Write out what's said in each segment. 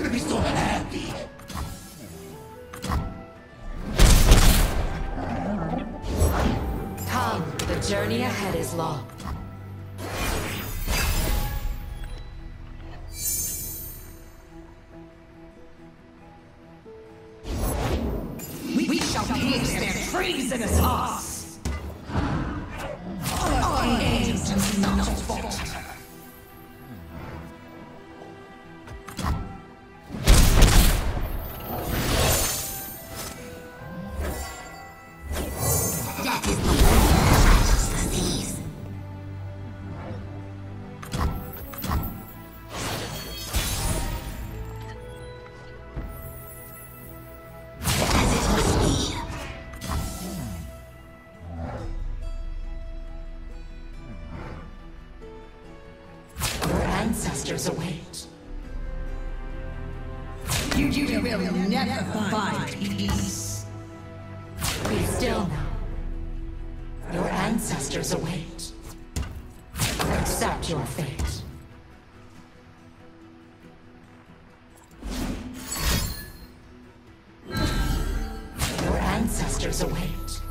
gonna be so happy. Come, the journey ahead is long. ancestors await.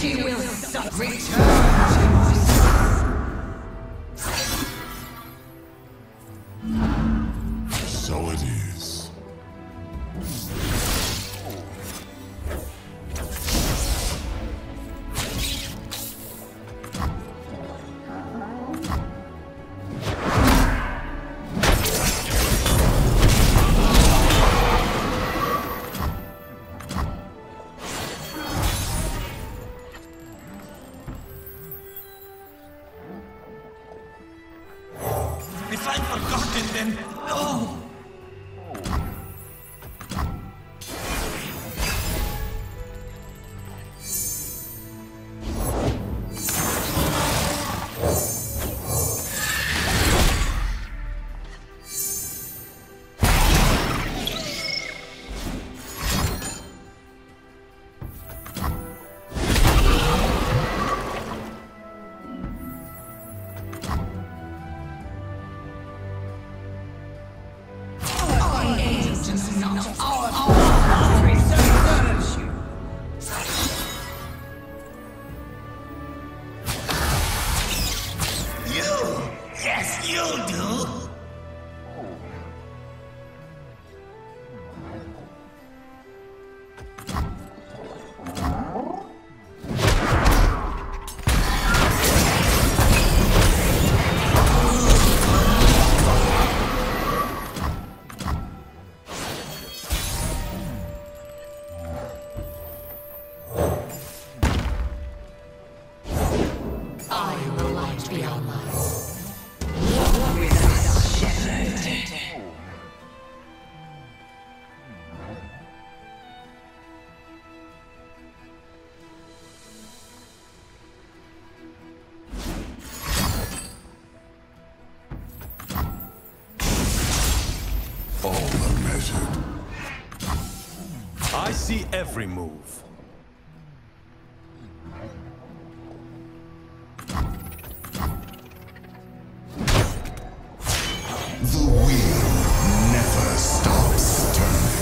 She will suffer. Return. And then, Oh! Yes, you do! See every move. The wheel never stops turning.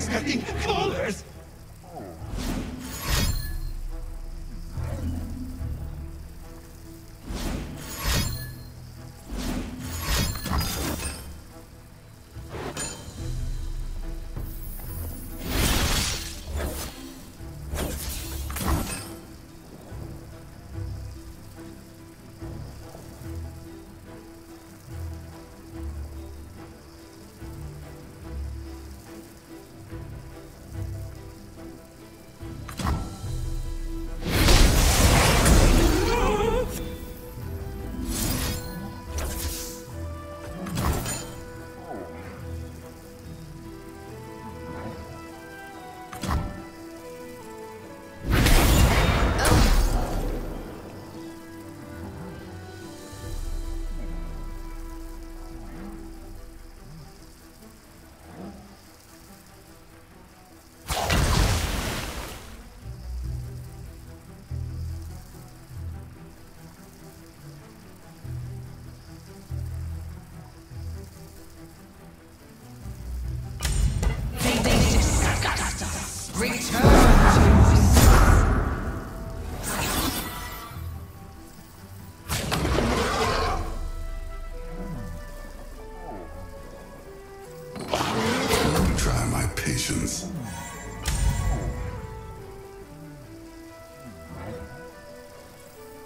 Expecting callers!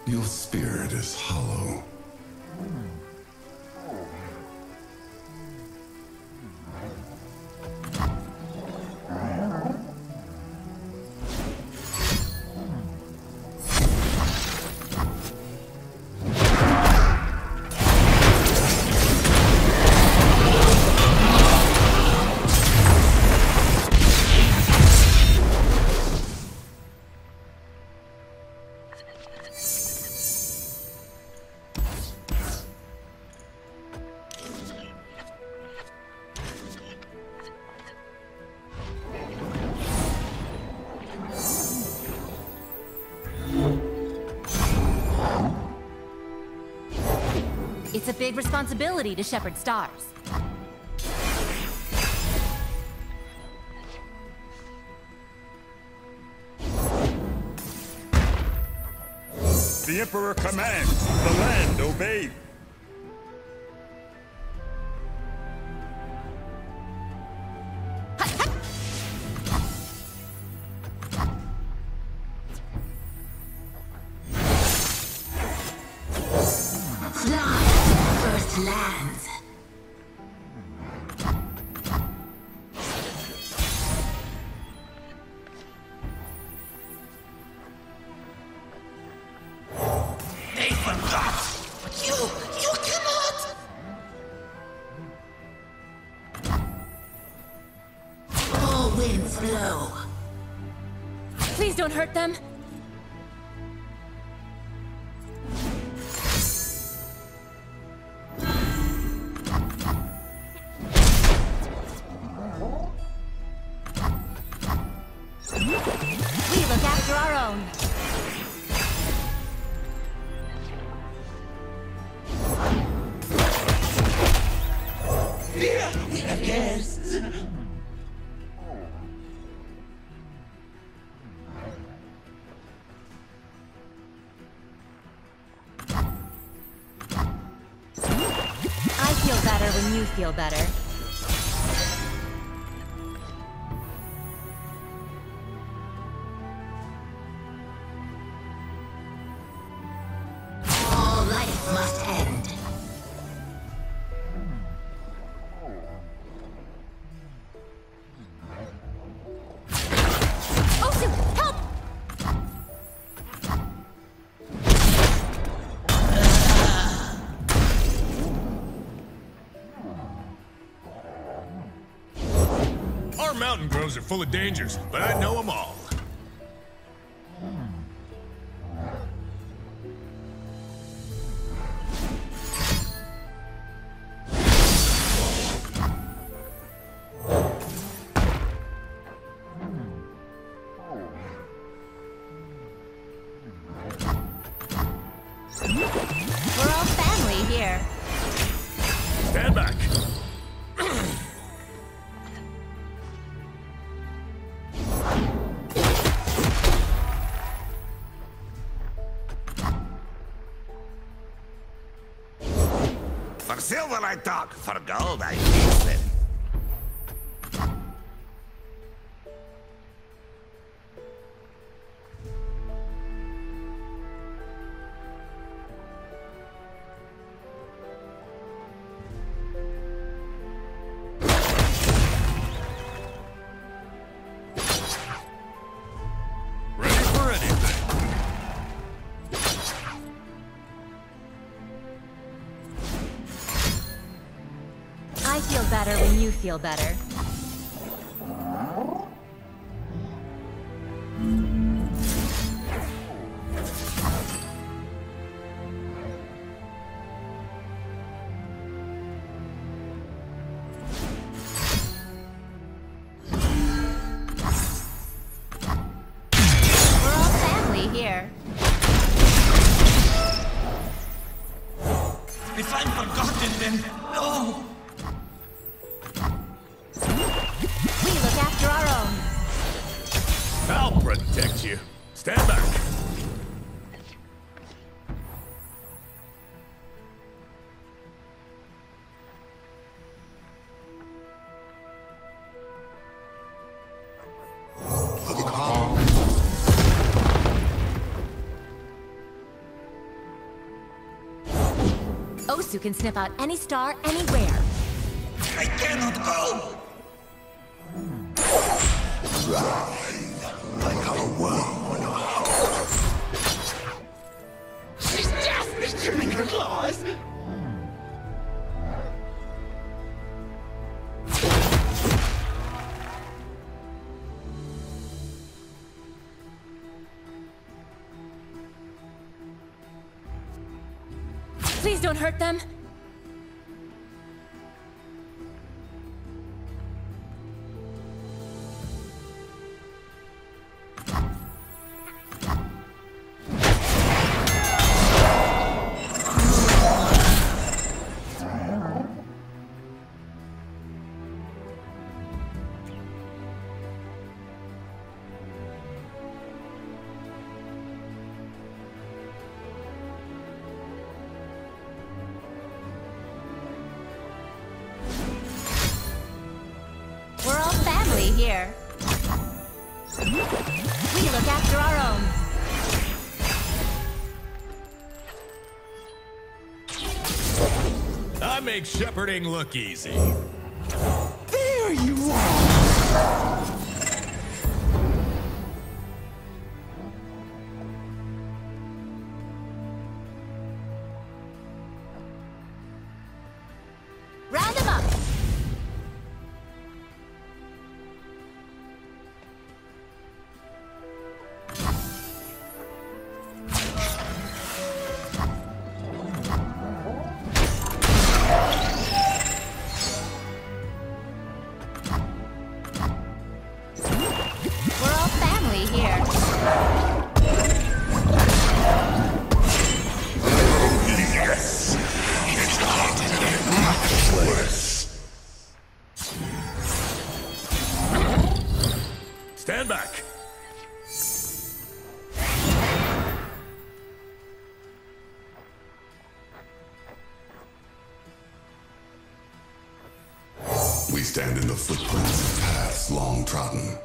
Your spirit is hollow. It's a big responsibility to shepherd stars. The Emperor commands, the land obeys. Them. We look after our own. Feel better. All life must mountain are full of dangers, but I know them all. We're all family here. Stand back. Talk, for gold I listen. I better when you feel better. If I'm forgotten, then no. Protect you. Stand back. Osu can sniff out any star anywhere. I cannot go. Hmm. Don't hurt them. Shepherding look easy. Stand in the footprints of paths long trodden.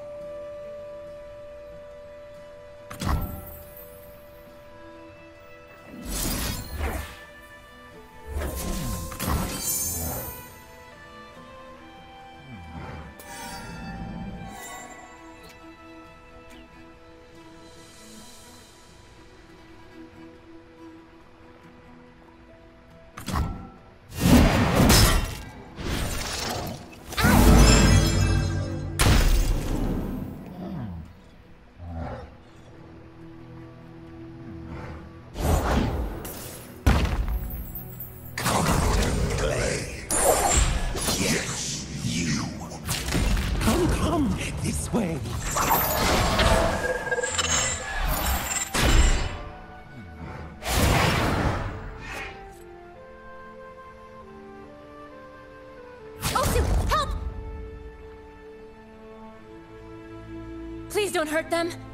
Don't hurt them.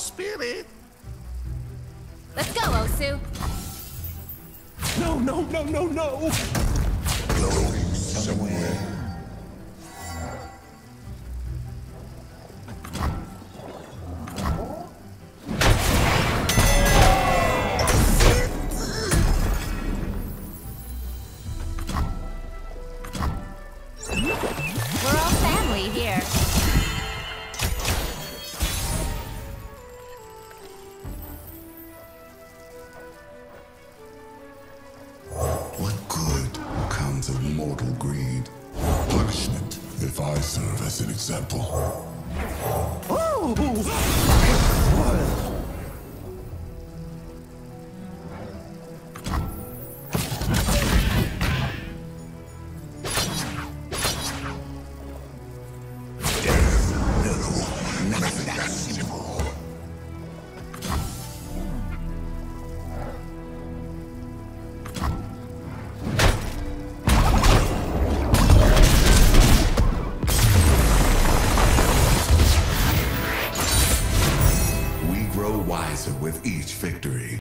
Spirit? Let's go, Osu. No, no, no, no, no! We're greed? Punishment if I serve as an example. Oh!